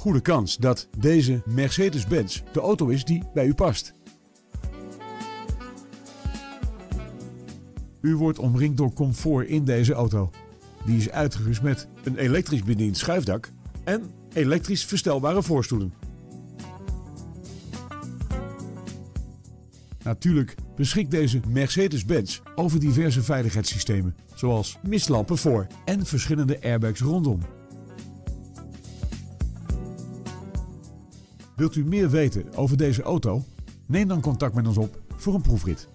goede kans dat deze Mercedes-Benz de auto is die bij u past. U wordt omringd door comfort in deze auto. Die is uitgerust met een elektrisch bediend schuifdak en elektrisch verstelbare voorstoelen. Natuurlijk beschikt deze Mercedes-Benz over diverse veiligheidssystemen, zoals mistlampen voor en verschillende airbags rondom. Wilt u meer weten over deze auto? Neem dan contact met ons op voor een proefrit.